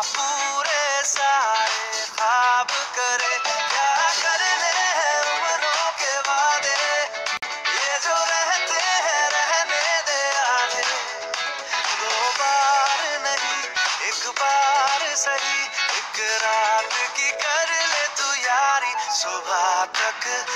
पूरे सारे ख्वाब करे क्या कर ले उम्रों के वादे। ये जो रहते हैं, रहने दे आधे। दो बार नहीं, एक बार सही। एक रात की कर ले तू यारी, सुबह तक